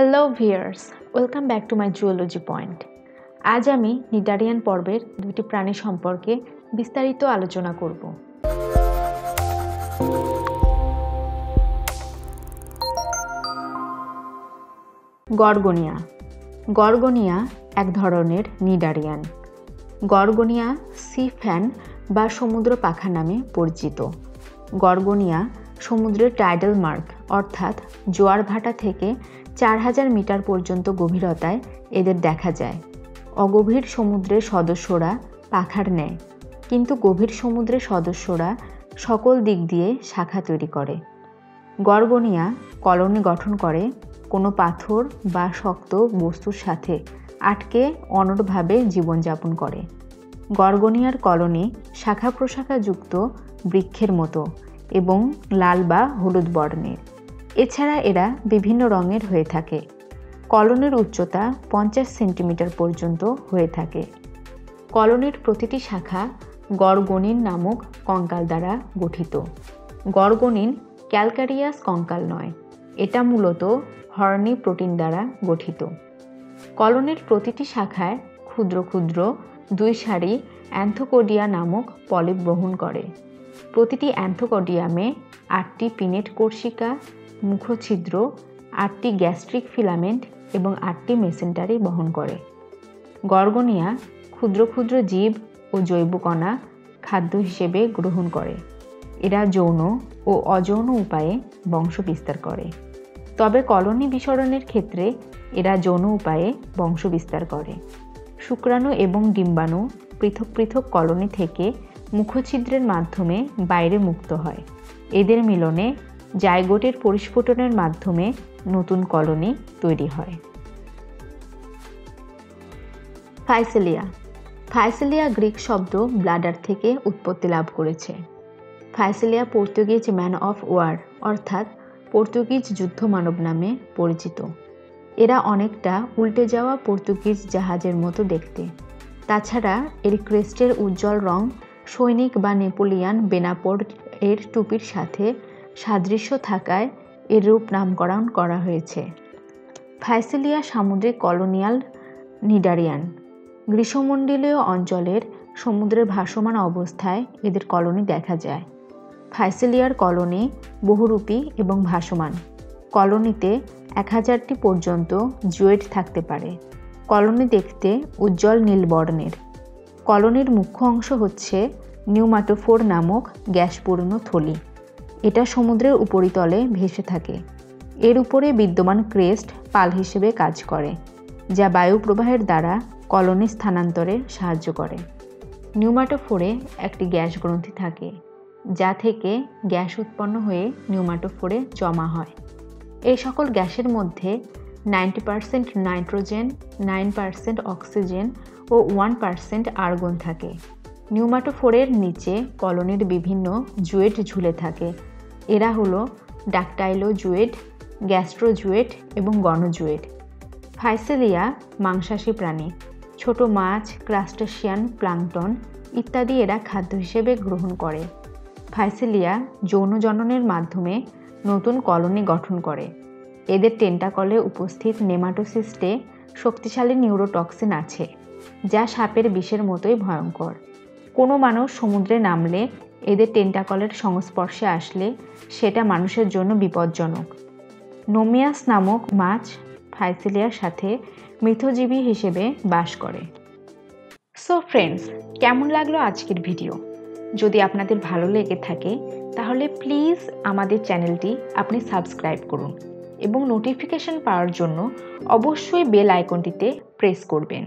Hello viewers welcome back to my zoology point আজ আমি নিডারিয়ান পর্বের দুটি প্রাণী সম্পর্কে বিস্তারিত আলোচনা করব। গর্গনিয়া। গর্গনিয়া এক ধরনের নিডারিয়ান। গর্গনিয়া সি ফ্যান বা সমুদ্র পাখা নামে পরিচিত। গর্গনিয়া সমুদ্রের টাইডাল মার্ক অর্থাৎ জোয়ার ভাটা থেকে চার হাজার মিটার পর্যন্ত গভীরতায় এদের দেখা যায়। অগভীর সমুদ্রের সদস্যরা পাখার নেয় কিন্তু গভীর সমুদ্রের সদস্যরা সকল দিক দিয়ে শাখা তৈরি করে। গর্গনিয়া কলোনি গঠন করে কোনো পাথর বা শক্ত বস্তুর সাথে আটকে অনড়ভাবে জীবনযাপন করে। গর্গনিয়ার কলোনি শাখা প্রশাখাযুক্ত বৃক্ষের মতো এবং লাল বা হলুদ বর্ণের। এছাড়া এরা বিভিন্ন রঙের হয়ে থাকে। কলনের উচ্চতা পঞ্চাশ সেন্টিমিটার পর্যন্ত হয়ে থাকে। কলোনির প্রতিটি শাখা গড়গনিন নামক কঙ্কাল দ্বারা গঠিত। গড়গনিন ক্যালকারিয়াস কঙ্কাল নয়, এটা মূলত হর্নি প্রোটিন দ্বারা গঠিত। কলোনির প্রতিটি শাখায় ক্ষুদ্র ক্ষুদ্র দুই সারি অ্যান্থোকোডিয়া নামক পলিপ বহন করে। প্রতিটি অ্যান্থোকোডিয়ামে আটটি পিনেট কোর্সিকা মুখছিদ্র, আটটি গ্যাস্ট্রিক ফিলামেন্ট এবং আটটি মেসেন্টারি বহন করে। গর্গনিয়া ক্ষুদ্র ক্ষুদ্র জীব ও জৈবকণা খাদ্য হিসেবে গ্রহণ করে। এরা যৌন ও অযৌন উপায়ে বংশ বিস্তার করে। তবে কলোনি বিসরণের ক্ষেত্রে এরা যৌন উপায়ে বংশ বিস্তার করে। শুক্রাণু এবং ডিম্বাণু পৃথক পৃথক কলোনি থেকে মুখছিদ্রের মাধ্যমে বাইরে মুক্ত হয়। এদের মিলনে জায়গোটের পরিস্ফুটনের মাধ্যমে নতুন কলোনি তৈরি হয়। ফাইসেলিয়া। ফাইসেলিয়া গ্রিক শব্দ ব্লাডার থেকে উৎপত্তি লাভ করেছে। Physalia Portuguese man of war, অর্থাৎ পর্তুগিজ যুদ্ধ মানব নামে পরিচিত। এরা অনেকটা উল্টে যাওয়া পর্তুগিজ জাহাজের মতো দেখতে। তাছাড়া এর ক্রেস্টের উজ্জ্বল রং সৈনিক বা নেপোলিয়ান বেনাপোর্ট এর টুপির সাথে সাদৃশ্য থাকায় এর রূপ নামকরণ করা হয়েছে। ফাইসেলিয়া সামুদ্রিক কলোনিয়াল নিডারিয়ান গ্রীষ্মমণ্ডলীয় অঞ্চলের সমুদ্রের ভাসমান অবস্থায় এদের কলোনি দেখা যায়। ফাইসেলিয়ার কলোনি বহুরূপী এবং ভাসমান। কলোনিতে এক হাজারটি পর্যন্ত জুয়েট থাকতে পারে। কলোনি দেখতে উজ্জ্বল নীল বর্ণের। কলোনির মুখ্য অংশ হচ্ছে নিউমাটোফোর নামক গ্যাসপূর্ণ থলি। এটা সমুদ্রের উপরিতলে ভেসে থাকে। এর উপরে বিদ্যমান ক্রেস্ট পাল হিসেবে কাজ করে, যা বায়ু প্রবাহের দ্বারা কলোনি স্থানান্তরে সাহায্য করে। নিউমাটোফোরে একটি গ্যাস গ্রন্থি থাকে, যা থেকে গ্যাস উৎপন্ন হয়ে নিউমাটোফোরে জমা হয়। এই সকল গ্যাসের মধ্যে ninety percent nitrogen, nine percent oxygen ও ওয়ান পারসেন্ট আর্গন থাকে। নিউমাটোফোরের নিচে কলোনির বিভিন্ন জুয়েট ঝুলে থাকে। এরা হলো ডাকটাইলো জুয়েট গ্যাস্ট্রোজুয়েট এবং গণজুয়েট। ফাইসেলিয়া মাংসাশী প্রাণী, ছোট মাছ ক্রাস্টেশিয়ান প্লাংটন ইত্যাদি এরা খাদ্য হিসেবে গ্রহণ করে। ফাইসেলিয়া যৌন জননের মাধ্যমে নতুন কলোনি গঠন করে। এদের টেন্টাকলে উপস্থিত নেমাটোসিস্টে শক্তিশালী নিউরোটক্সিন আছে, যা সাপের বিষের মতোই ভয়ঙ্কর। কোনো মানুষ সমুদ্রে নামলে, এদের টেন্টাকলের সংস্পর্শে আসলে সেটা মানুষের জন্য বিপজ্জনক। নোমিয়াস নামক মাছ ফাইসিলিয়ার সাথে মৃতজীবী হিসেবে বাস করে। সো ফ্রেন্ডস কেমন লাগল আজকের ভিডিও যদি আপনাদের ভালো লেগে থাকে, তাহলে প্লিজ আমাদের চ্যানেলটি আপনি সাবস্ক্রাইব করুন এবং নোটিফিকেশন পাওয়ার জন্য অবশ্যই বেল আইকনটিতে প্রেস করবেন।